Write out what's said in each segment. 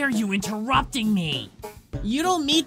are you interrupting me? You don't meet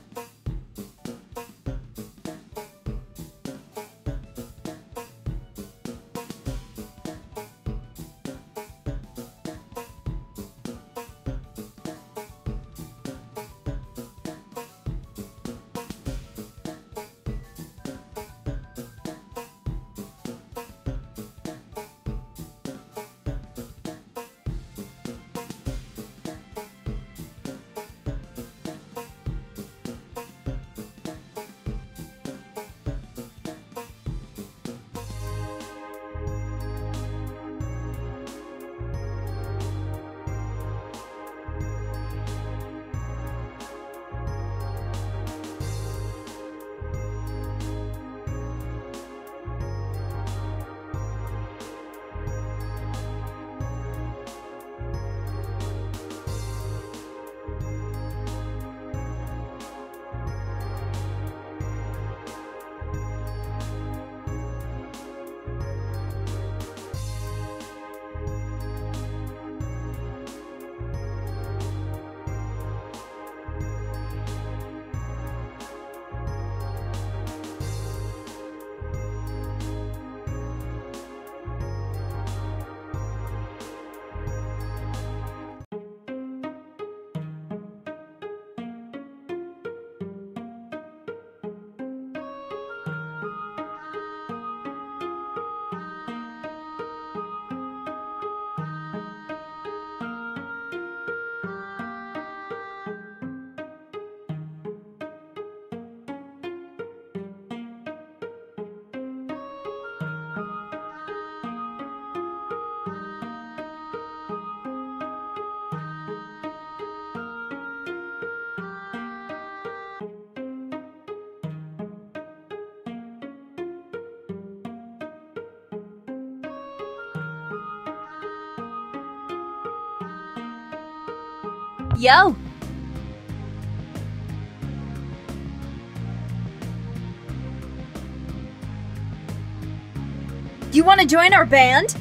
Yo! You want to join our band?